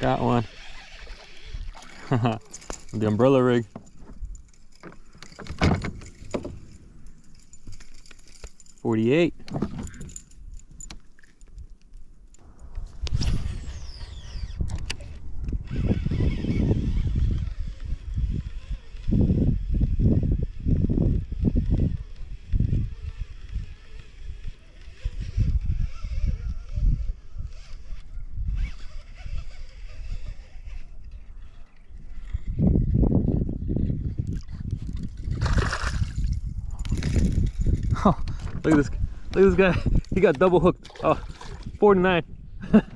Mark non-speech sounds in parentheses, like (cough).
Got one. (laughs) the umbrella rig. Forty-eight. Oh, (laughs) look at this. Look at this guy. He got double hooked. Oh, 49. (laughs)